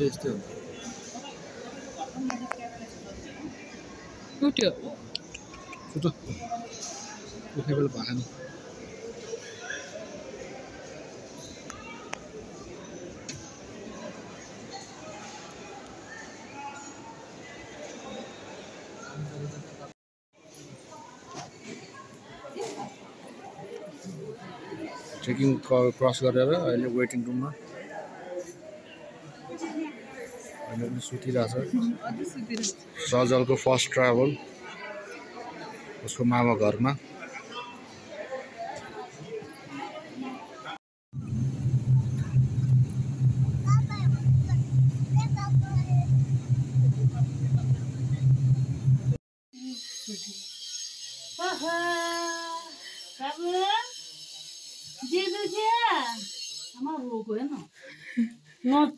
यस्तै हो उठ्यो। छुटो उठ्ने बेला भएन। ट्रेकिङ क्रस गरेर अहिले वेटिङ रुममा अहिले पनि सुतिरहेछ सजलको फर्स्ट ट्राभल उसको मामा घरमा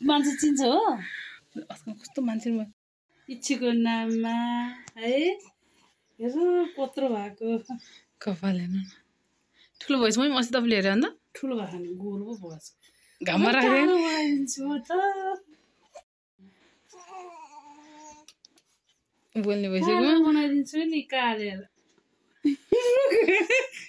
मान्छे चिन्छ हो। आजकल कस्तो मान्छे इच्छीको नाममा है। हेर कत्रो भएको। कपाल हेर्नु ठुलो भएछ मै अस्ति तपाईँले हेऱ्यो अन्त। ठुलो भएको नि गोल पो भएछ। घाममा राखेर त। बोल्ने भइसक्यो। बनाइदिन्छु नि काटेर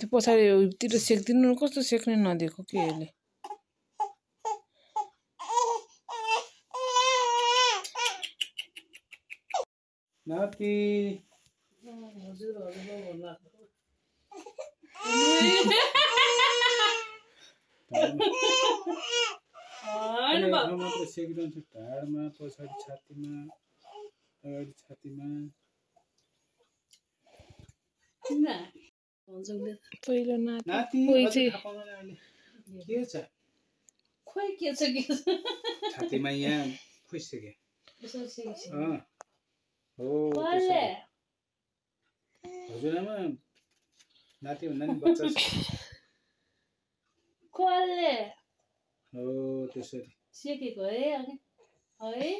त्यो पछाडितिर सेक्दिनु कस्तो सेक्ने नदिएको के यसले नाति मात्र सेकिरहन्छ ढाडमा पछाडि छातीमा अगाडि छातीमा पहिलो नाति के छ खोइ के छ के छ छातीमा यहाँ अँ हो। हजुरआमा नाति भन्दा नि बच्चा कसले हो त्यसरी सेकेको है अघि है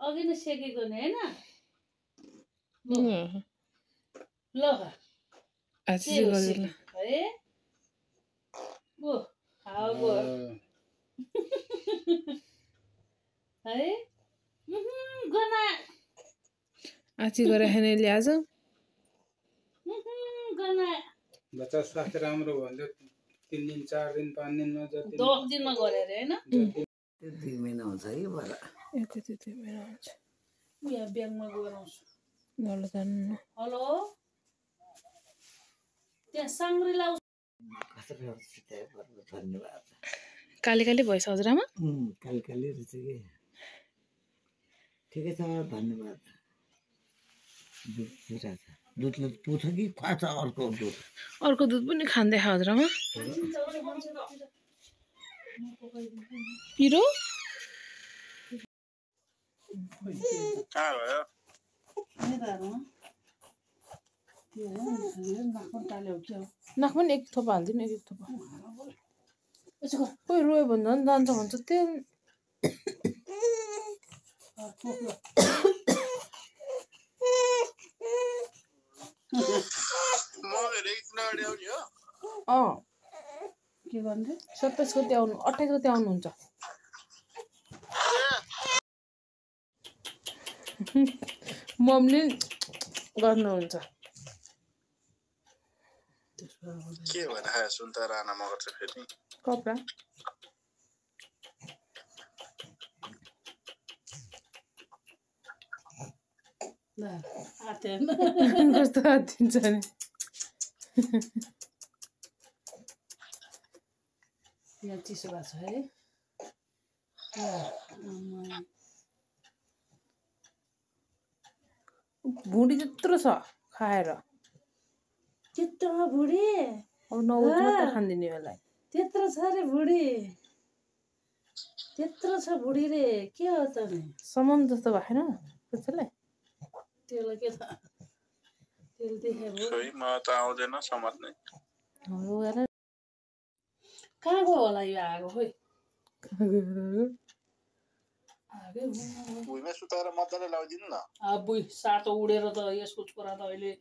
अघि नै सेकेको नि होइन ल खा आज के चाहिँ हो गरिदिनु सेकेको है गना आची गरेर यसले आज उहुँ, गना बच्चा स्वास्थ्य राम्रो भयो भने त तिन दिन चार दिन पाँच दिनमा जति दस दिनमा गरे अरे होइन जति दुई महिना हुन्छ है बडा एकैचोटि त्यो मेरो हुन्छ यहाँ ब्याङ्कमा जानु हेलो त्यहाँ साङ्ग्री लाउँछ। कसरी सिकाइ पर्नु धन्यवाद। काले काले भएछ हजुरआमा? काली काली रहेछ कि। ठिकै छ धन्यवाद। दुध दुधले पुछ कि खुवाछ अर्को दुध? अर्को दुध पनि खाँदै हजुरआमा। पिरो? नाक पनि एक थोपा हालिदिनु एक एक थोपा कोही रोयो भने झन् जान्छ भन्छ त्यो अँ के गर्ने सत्ताइस गते आउनु अट्ठाइस गते आउनुहुन्छ मम्मीले गर्नुहुन्छ के खायो सुन्ता राणा मगर चाहिँ फेरि कपडा कस्तो हात दिन्छ नि यहाँ चिसो भएको छ है। भुँडी त्यत्रो छ खाएर त्यत्रो बुढी। खानिदिने यसलाई। त्यत्रो छ रे बुढी। त्यत्रो छ बुढी रे के हो त नि समम जस्तो भएन त्यसलाई। त्यसलाई के थाहा तेल देखे भयो खोइ म त आउँदैन समात्ने हो हेर कहाँ गयो होला यो आगो खोइ। भुइँमा सुताएर मजाले लगाइदिनु न। अबुई सातो उडेर त यसको छोरा त अहिले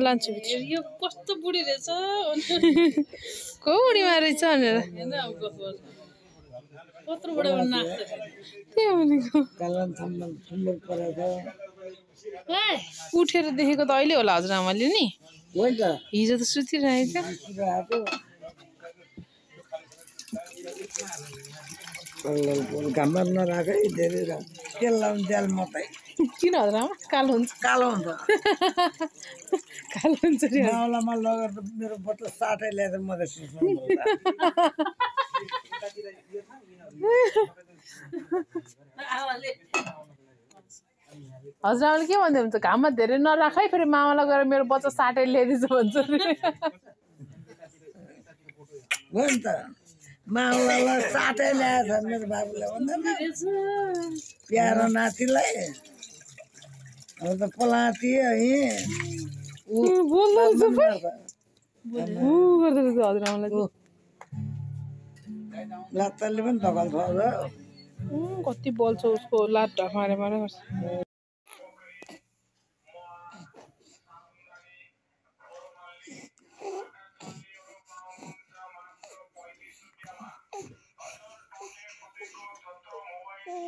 लान्छु यो कस्तो बुढी रहेछ को उडीमा रहेछ भनेर होइन अब कस्तो कत्रो बुढो नाच्छ के भनेको उठेर देखेको त अहिले होला हजुरआमाले नि। हिजो त सुतिरहेको घाममा नराखै धेरै तेल लाउनु तेल मात्रै किन हजुरआमा कालो हुन्छ। कालो हुन्छ। कालो हुन्छ नि माउलामा लगेर त मेरो बोतल साटै ल्याएर म त आमाले हजुरआमाले के भन्दै हुन्छ घाममा धेरै नराख है फेरि मामालाई गएर मेरो बच्चा साटै ल्याइदिन्छ भन्छ हो नि त। माउलालाई साटै ल्याएछ मेरो बाबुले भन्दैन। प्यारो नातिलाई। अब त पलाती है। लात्ताले पनि धकल छ कति बल्छ उसको लाट मारे मारे।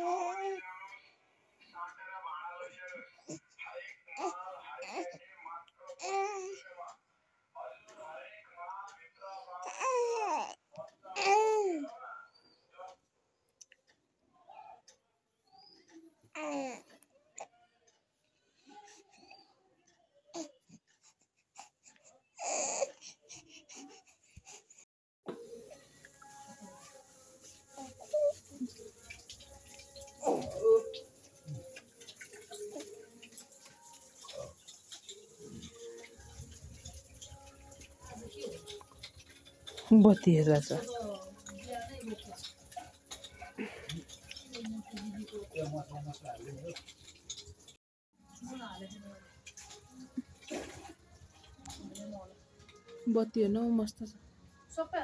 Bye. बत्ती हेर्दा छ बत्ती हेर्नु मस्त छ। सबै